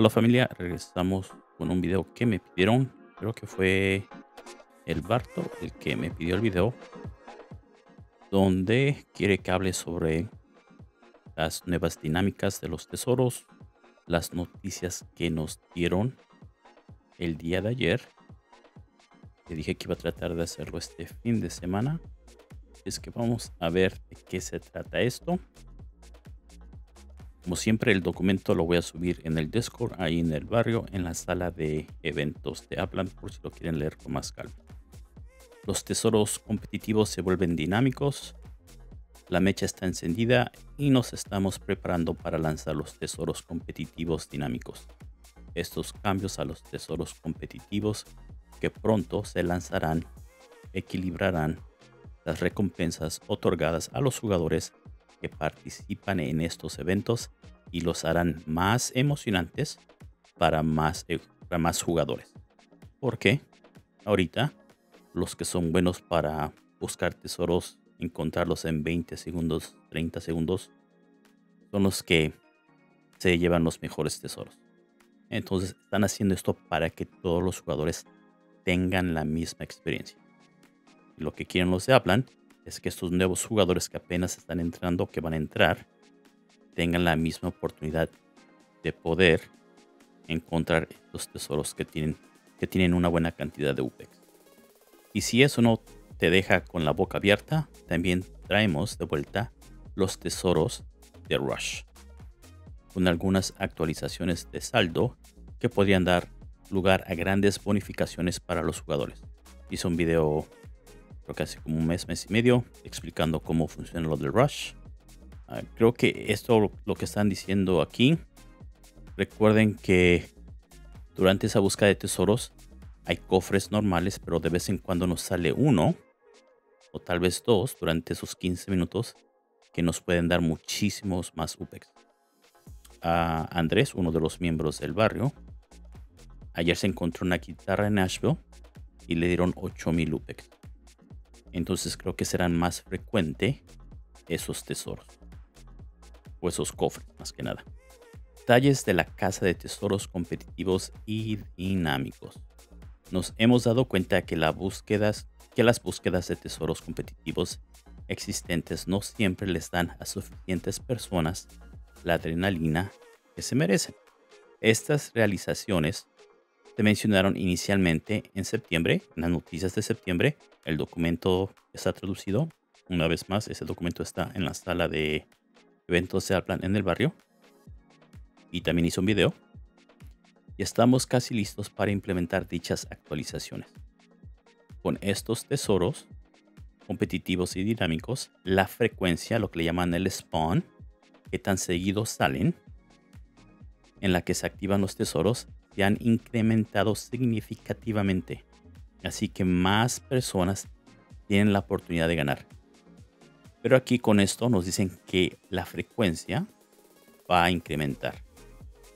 Hola familia, regresamos con un video que me pidieron. Creo que fue el Barto el que me pidió el video. Donde quiere que hable sobre las nuevas dinámicas de los tesoros. Las noticias que nos dieron el día de ayer. Le dije que iba a tratar de hacerlo este fin de semana. Es que vamos a ver de qué se trata esto. Como siempre, el documento lo voy a subir en el Discord, ahí en el barrio, en la sala de eventos de Aplan, por si lo quieren leer con más calma. Los tesoros competitivos se vuelven dinámicos. La mecha está encendida y nos estamos preparando para lanzar los tesoros competitivos dinámicos. Estos cambios a los tesoros competitivos que pronto se lanzarán equilibrarán las recompensas otorgadas a los jugadores que participan en estos eventos y los harán más emocionantes para más, eh, para más jugadores. Porque ahorita los que son buenos para buscar tesoros, encontrarlos en 20 segundos, 30 segundos, son los que se llevan los mejores tesoros. Entonces están haciendo esto para que todos los jugadores tengan la misma experiencia. lo que quieren los de Aplan es que estos nuevos jugadores que apenas están entrando, que van a entrar, tengan la misma oportunidad de poder encontrar estos tesoros que tienen, que tienen una buena cantidad de UPEX. Y si eso no te deja con la boca abierta, también traemos de vuelta los tesoros de Rush, con algunas actualizaciones de saldo que podrían dar lugar a grandes bonificaciones para los jugadores. Hice un video creo que hace como un mes, mes y medio, explicando cómo funciona lo del Rush. Ah, creo que esto lo que están diciendo aquí, recuerden que durante esa búsqueda de tesoros hay cofres normales, pero de vez en cuando nos sale uno o tal vez dos durante esos 15 minutos que nos pueden dar muchísimos más UPEX. A Andrés, uno de los miembros del barrio, ayer se encontró una guitarra en Nashville y le dieron 8000 UPEX. Entonces creo que serán más frecuente esos tesoros. O esos cofres, más que nada. Detalles de la casa de tesoros competitivos y dinámicos. Nos hemos dado cuenta que, las búsquedas de tesoros competitivos existentes no siempre les dan a suficientes personas la adrenalina que se merecen. Estas realizaciones se mencionaron inicialmente en septiembre, en las noticias de septiembre. El documento está traducido. Una vez más, ese documento está en la sala de eventos de Alplan en el barrio. Y también hizo un video. Y estamos casi listos para implementar dichas actualizaciones. Con estos tesoros competitivos y dinámicos, la frecuencia, lo que le llaman el spawn, que tan seguido salen, en la que se activan los tesoros, han incrementado significativamente. Así que más personas tienen la oportunidad de ganar. Pero aquí con esto nos dicen que la frecuencia va a incrementar.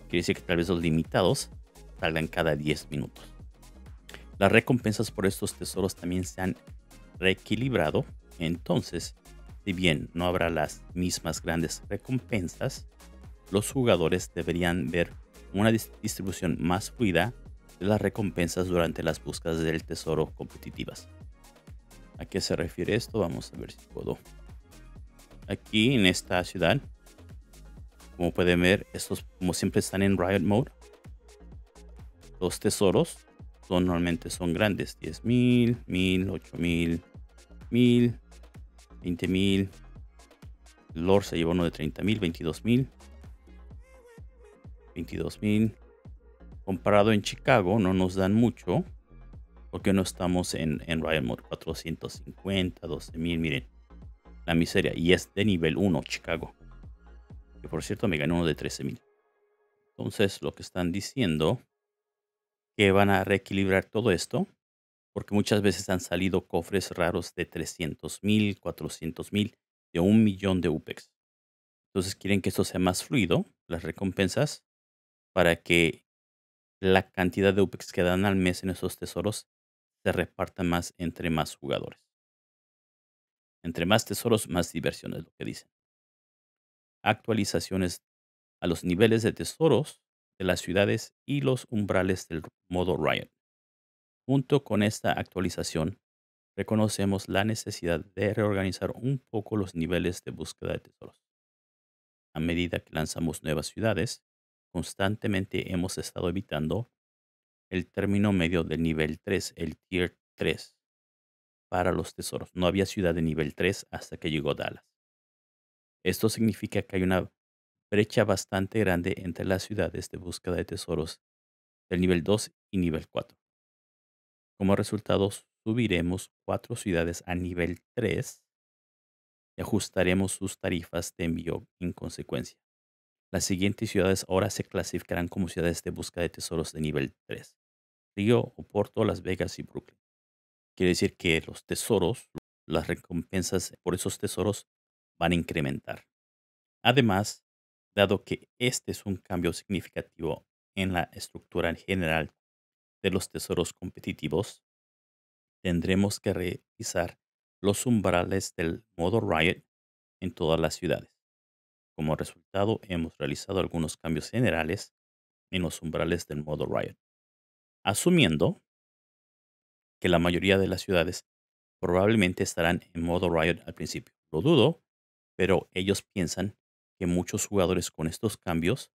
Quiere decir que tal vez los limitados salgan cada 10 minutos. Las recompensas por estos tesoros también se han reequilibrado. Entonces, si bien no habrá las mismas grandes recompensas, los jugadores deberían ver una distribución más fluida de las recompensas durante las búsquedas del tesoro competitivas. ¿A qué se refiere esto? Vamos a ver si puedo. Aquí en esta ciudad, como pueden ver, estos como siempre están en Riot Mode. Los tesoros son, normalmente son grandes, 10.000, 1.000, 8.000, 1.000, 20.000. Lord se llevó uno de 30.000, 22.000 22 mil. Comparado en Chicago, no nos dan mucho. Porque no estamos en, en Riot Mode 450, 12 mil. Miren, la miseria. Y es de nivel 1, Chicago. Que por cierto me ganó uno de 13 mil. Entonces, lo que están diciendo que van a reequilibrar todo esto. Porque muchas veces han salido cofres raros de 300 mil, 400 mil, de un millón de UPEX. Entonces quieren que esto sea más fluido, las recompensas, para que la cantidad de UPEX que dan al mes en esos tesoros se repartan más entre más jugadores. Entre más tesoros, más diversión es lo que dicen. Actualizaciones a los niveles de tesoros de las ciudades y los umbrales del modo Riot. Junto con esta actualización, reconocemos la necesidad de reorganizar un poco los niveles de búsqueda de tesoros. A medida que lanzamos nuevas ciudades, constantemente hemos estado evitando el término medio del nivel 3, el tier 3, para los tesoros. No había ciudad de nivel 3 hasta que llegó Dallas. Esto significa que hay una brecha bastante grande entre las ciudades de búsqueda de tesoros del nivel 2 y nivel 4. Como resultado, subiremos cuatro ciudades a nivel 3 y ajustaremos sus tarifas de envío en consecuencia. Las siguientes ciudades ahora se clasificarán como ciudades de búsqueda de tesoros de nivel 3. Río, Oporto, Las Vegas y Brooklyn. Quiere decir que los tesoros, las recompensas por esos tesoros van a incrementar. Además, dado que este es un cambio significativo en la estructura en general de los tesoros competitivos, tendremos que revisar los umbrales del modo Riot en todas las ciudades. Como resultado, hemos realizado algunos cambios generales en los umbrales del modo Riot, asumiendo que la mayoría de las ciudades probablemente estarán en modo Riot al principio. Lo dudo, pero ellos piensan que muchos jugadores con estos cambios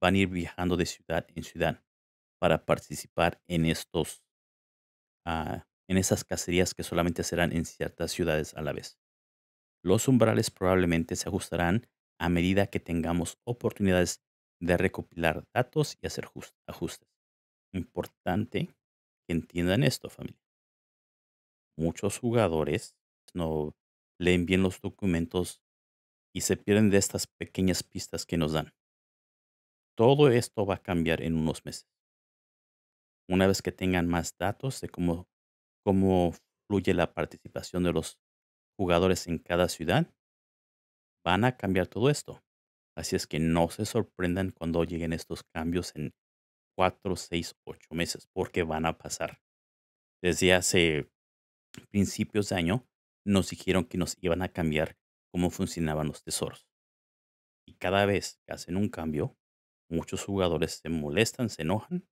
van a ir viajando de ciudad en ciudad para participar en estos ah, en esas cacerías que solamente serán en ciertas ciudades a la vez. Los umbrales probablemente se ajustarán a medida que tengamos oportunidades de recopilar datos y hacer ajustes. Importante que entiendan esto, familia. Muchos jugadores no leen bien los documentos y se pierden de estas pequeñas pistas que nos dan. Todo esto va a cambiar en unos meses. Una vez que tengan más datos de cómo, cómo fluye la participación de los jugadores en cada ciudad, van a cambiar todo esto. Así es que no se sorprendan cuando lleguen estos cambios en 4, 6, 8 meses, porque van a pasar. Desde hace principios de año nos dijeron que nos iban a cambiar cómo funcionaban los tesoros. Y cada vez que hacen un cambio, muchos jugadores se molestan, se enojan.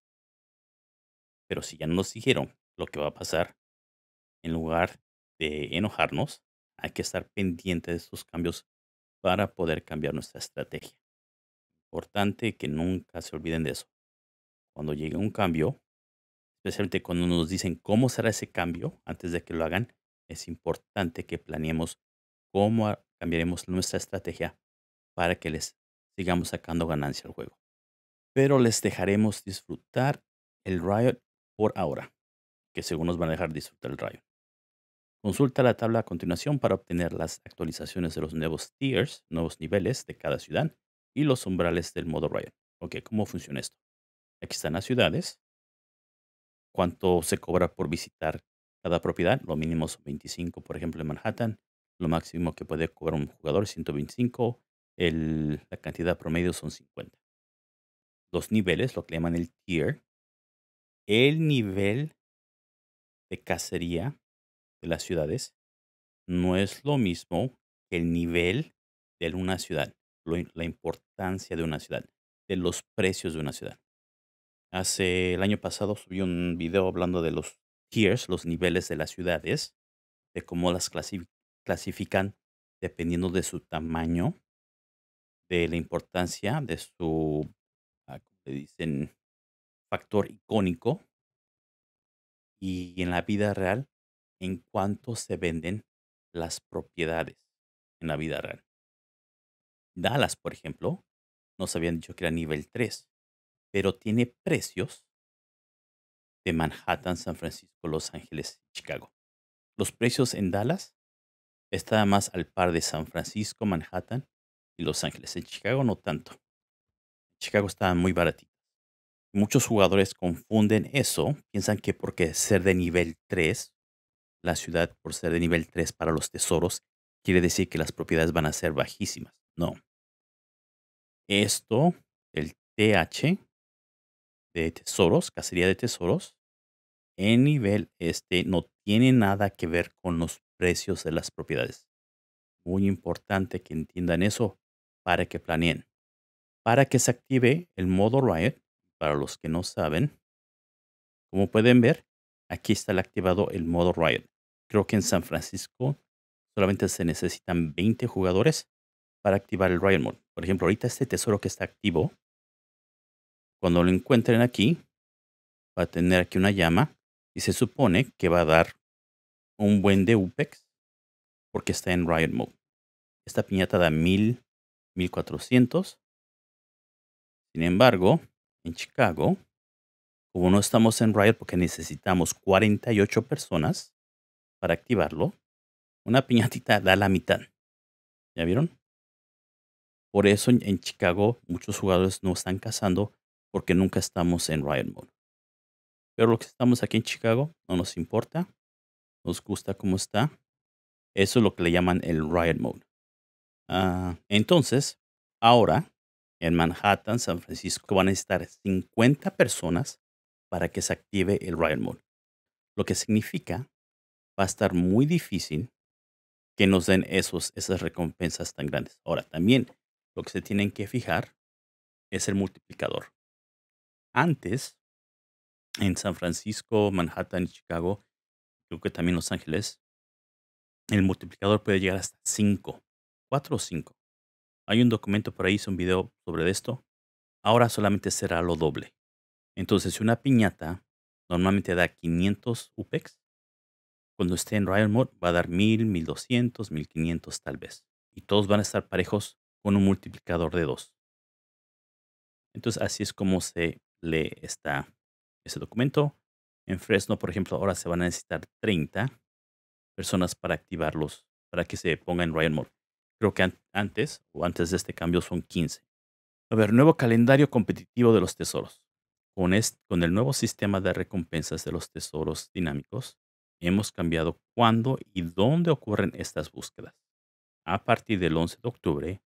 Pero si ya no nos dijeron lo que va a pasar, en lugar de enojarnos, hay que estar pendiente de estos cambios para poder cambiar nuestra estrategia. Importante que nunca se olviden de eso. Cuando llegue un cambio, especialmente cuando nos dicen cómo será ese cambio antes de que lo hagan, es importante que planeemos cómo cambiaremos nuestra estrategia para que les sigamos sacando ganancia al juego. Pero les dejaremos disfrutar el Riot por ahora, que según nos van a dejar disfrutar el Riot. Consulta la tabla a continuación para obtener las actualizaciones de los nuevos tiers, nuevos niveles de cada ciudad y los umbrales del modo Riot. Ok, ¿cómo funciona esto? Aquí están las ciudades. ¿Cuánto se cobra por visitar cada propiedad? Lo mínimo son 25, por ejemplo, en Manhattan. Lo máximo que puede cobrar un jugador es 125. El, la cantidad promedio son 50. Los niveles, lo que llaman el tier. El nivel de cacería de las ciudades no es lo mismo que el nivel de una ciudad, la importancia de una ciudad, de los precios de una ciudad. Hace el año pasado subí un video hablando de los tiers, los niveles de las ciudades, de cómo las clasifican dependiendo de su tamaño, de la importancia de su, ah, le dicen, factor icónico. Y en la vida real, en cuánto se venden las propiedades en la vida real. Dallas, por ejemplo, nos habían dicho que era nivel 3, pero tiene precios de Manhattan, San Francisco, Los Ángeles Chicago. Los precios en Dallas están más al par de San Francisco, Manhattan y Los Ángeles. En Chicago no tanto. Chicago está muy baratito. Muchos jugadores confunden eso, piensan que porque ser de nivel 3 la ciudad por ser de nivel 3 para los tesoros, quiere decir que las propiedades van a ser bajísimas. No. Esto, el TH de tesoros, cacería de tesoros, en nivel este no tiene nada que ver con los precios de las propiedades. Muy importante que entiendan eso para que planeen. Para que se active el modo Riot, para los que no saben, como pueden ver, aquí está activado el modo Riot. Creo que en San Francisco solamente se necesitan 20 jugadores para activar el Riot Mode. Por ejemplo, ahorita este tesoro que está activo, cuando lo encuentren aquí, va a tener aquí una llama y se supone que va a dar un buen de UPEX porque está en Riot Mode. Esta piñata da 1000, 1400. Sin embargo, en Chicago, como no estamos en Riot porque necesitamos 48 personas para activarlo, una piñatita da la mitad. ¿Ya vieron? Por eso en Chicago muchos jugadores no están cazando porque nunca estamos en Riot Mode. Pero los que estamos aquí en Chicago no nos importa. Nos gusta cómo está. Eso es lo que le llaman el Riot Mode. Ah, entonces, ahora en Manhattan, San Francisco, van a estar 50 personas para que se active el Riot Mode. Lo que significa va a estar muy difícil que nos den esos, esas recompensas tan grandes. Ahora, también lo que se tienen que fijar es el multiplicador. Antes, en San Francisco, Manhattan Chicago, creo que también Los Ángeles, el multiplicador puede llegar hasta 5, 4 o 5. Hay un documento por ahí, hice un video sobre esto. Ahora solamente será lo doble. Entonces, si una piñata normalmente da 500 UPEX, cuando esté en Riot Mode va a dar 1000, 1200, 1500 tal vez. Y todos van a estar parejos con un multiplicador de 2. Entonces, así es como se lee esta ese documento. En Fresno, por ejemplo, ahora se van a necesitar 30 personas para activarlos, para que se ponga en Riot Mode. Creo que antes o antes de este cambio son 15. A ver, nuevo calendario competitivo de los tesoros. Con el nuevo sistema de recompensas de los tesoros dinámicos, hemos cambiado cuándo y dónde ocurren estas búsquedas. A partir del 11 de octubre,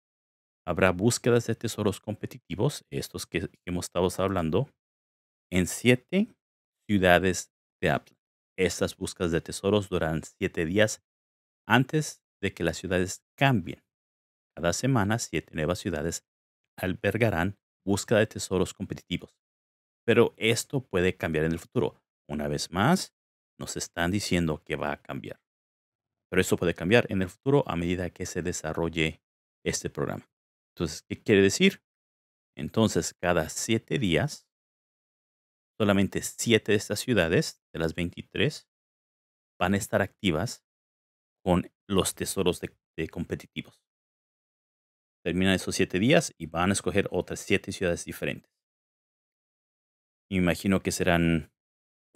habrá búsquedas de tesoros competitivos, estos que hemos estado hablando, en siete ciudades de Apple. Estas búsquedas de tesoros durarán siete días antes de que las ciudades cambien. Cada semana, siete nuevas ciudades albergarán búsqueda de tesoros competitivos. Pero esto puede cambiar en el futuro. Una vez más, nos están diciendo que va a cambiar. Pero esto puede cambiar en el futuro a medida que se desarrolle este programa. Entonces, ¿qué quiere decir? Entonces, cada siete días solamente siete de estas ciudades, de las 23, van a estar activas con los tesoros de, competitivos. Terminan esos siete días y van a escoger otras siete ciudades diferentes. Imagino que serán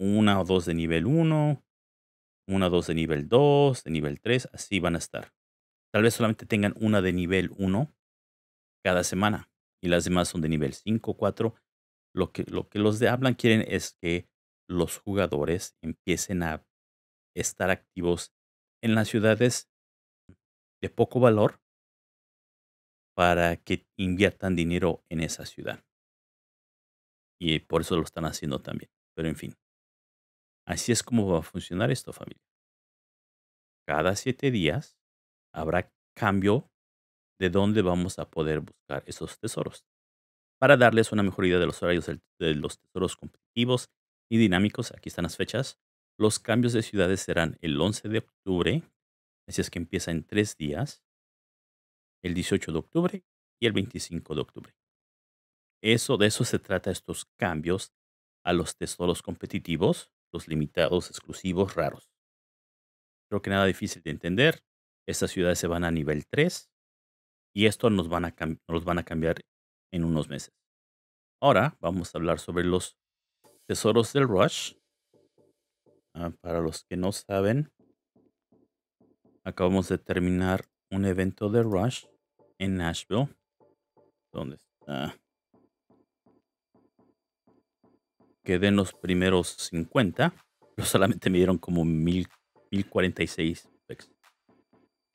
una o dos de nivel 1, una o dos de nivel 2, de nivel 3, así van a estar. Tal vez solamente tengan una de nivel 1 cada semana y las demás son de nivel 5, 4 lo que, lo que los de hablan quieren es que los jugadores empiecen a estar activos en las ciudades de poco valor para que inviertan dinero en esa ciudad. Y por eso lo están haciendo también. Pero en fin, así es como va a funcionar esto, familia. Cada siete días habrá cambio de dónde vamos a poder buscar esos tesoros para darles una mejor idea de los horarios de los tesoros competitivos y dinámicos. Aquí están las fechas. Los cambios de ciudades serán el 11 de octubre, así es que empieza en tres días, el 18 de octubre y el 25 de octubre. Eso, de eso se trata estos cambios a los tesoros competitivos, limitados, exclusivos, raros. Creo que nada difícil de entender. Estas ciudades se van a nivel 3 y esto nos van a, van a cambiar en unos meses. Ahora vamos a hablar sobre los tesoros del Rush. Ah, para los que no saben, acabamos de terminar un evento de Rush en Nashville. ¿Dónde está? Quedé en los primeros 50, pero solamente me dieron como 1046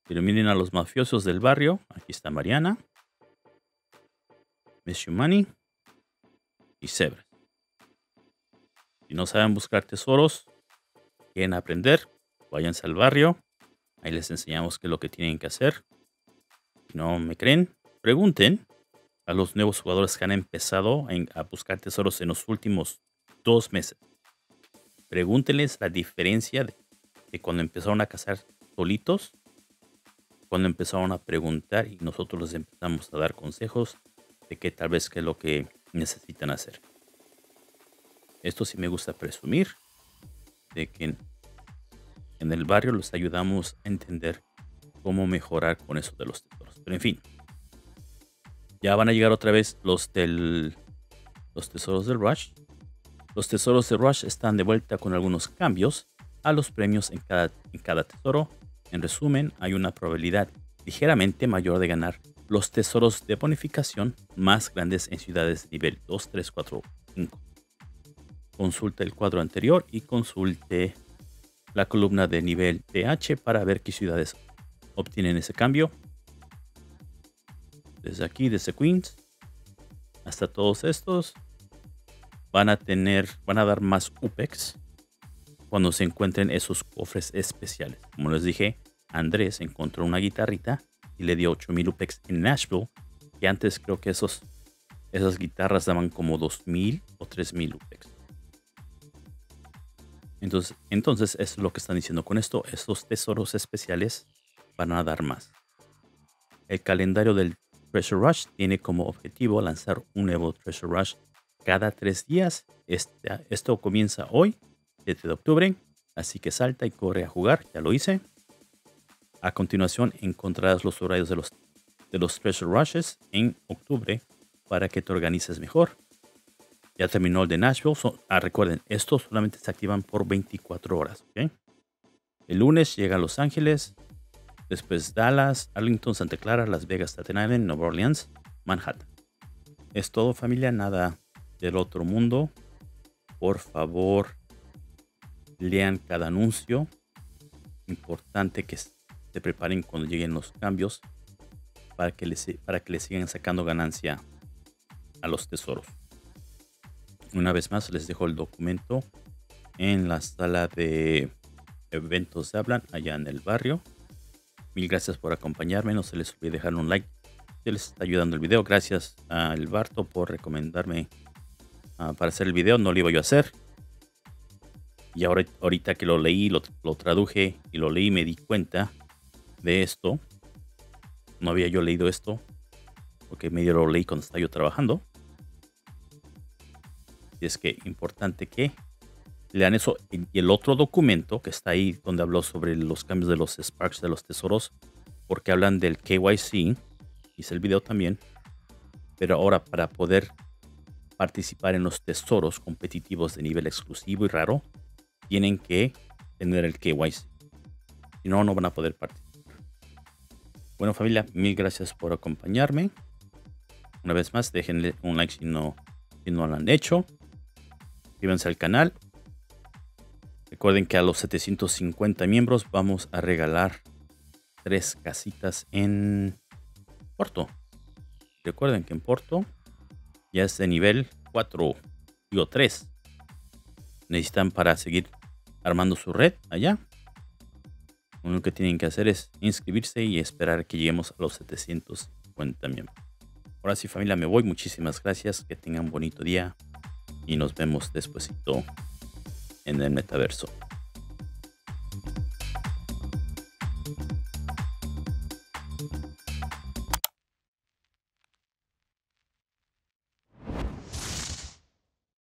Pero miren a los mafiosos del barrio. Aquí está Mariana. Miss Money y Zebra. Si no saben buscar tesoros, quieren aprender, váyanse al barrio. Ahí les enseñamos qué es lo que tienen que hacer. Si no me creen, pregunten a los nuevos jugadores que han empezado a buscar tesoros en los últimos dos meses. Pregúntenles la diferencia de, cuando empezaron a cazar solitos, cuando empezaron a preguntar y nosotros les empezamos a dar consejos de qué tal vez qué es lo que necesitan hacer. Esto sí me gusta presumir de que en, el barrio los ayudamos a entender cómo mejorar con eso de los tesoros. Pero en fin, ya van a llegar otra vez los del los tesoros del Rush los tesoros de Rush están de vuelta con algunos cambios a los premios en cada, en cada tesoro. En resumen, hay una probabilidad ligeramente mayor de ganar los tesoros de bonificación más grandes en ciudades de nivel 2, 3, 4, 5. Consulte el cuadro anterior y consulte la columna de nivel TH para ver qué ciudades obtienen ese cambio. Desde aquí, desde Queens, hasta todos estos van a tener, van a dar más UPEX cuando se encuentren esos cofres especiales. Como les dije, Andrés encontró una guitarrita y le dio 8000 UPEX en Nashville, que antes creo que esos, esas guitarras daban como 2000 o 3000 UPEX. Entonces, entonces, es lo que están diciendo con esto. Estos tesoros especiales van a dar más. El calendario del Treasure Rush tiene como objetivo lanzar un nuevo Treasure Rush cada tres días. Este, esto comienza hoy, 7 de octubre, así que salta y corre a jugar, ya lo hice. A continuación encontrarás los horarios de los, de los Rushes en octubre para que te organices mejor. Ya terminó el de Nashville. ah, recuerden, estos solamente se activan por 24 horas. El lunes llega a Los Ángeles, después Dallas, Arlington, Santa Clara, Las Vegas, Staten Island, Nueva Orleans, Manhattan. Es todo familia, nada del otro mundo. Por favor, lean cada anuncio. Importante que se preparen cuando lleguen los cambios para que les, para que les sigan sacando ganancia a los tesoros. Una vez más, les dejo el documento en la sala de eventos de Hablan allá en el barrio. Mil gracias por acompañarme. No se les olvide dejar un like si les está ayudando el video. Gracias al Barto por recomendarme Ah, para hacer el video, no lo iba yo a hacer. Y ahora, ahorita que lo leí, lo, traduje y lo leí, me di cuenta de esto. No había yo leído esto, porque medio lo leí cuando estaba yo trabajando. Y es que importante que lean eso. Y el otro documento que está ahí, donde habló sobre los cambios de los Sparks de los tesoros, porque hablan del KYC. Hice el video también. Pero ahora para poder participar en los tesoros competitivos de nivel exclusivo y raro, tienen que tener el KYC. Si no, no van a poder participar. Bueno familia, mil gracias por acompañarme. Una vez más, déjenle un like si no, si no lo han hecho. Suscríbanse al canal. Recuerden que a los 750 miembros vamos a regalar tres casitas en Porto. Recuerden que en Porto ya es de nivel 4 o 3. Necesitan para seguir armando su red allá. Lo único que tienen que hacer es inscribirse y esperar que lleguemos a los 750 miembros. Ahora sí familia, me voy. Muchísimas gracias. Que tengan un bonito día. Y nos vemos despuesito en el metaverso.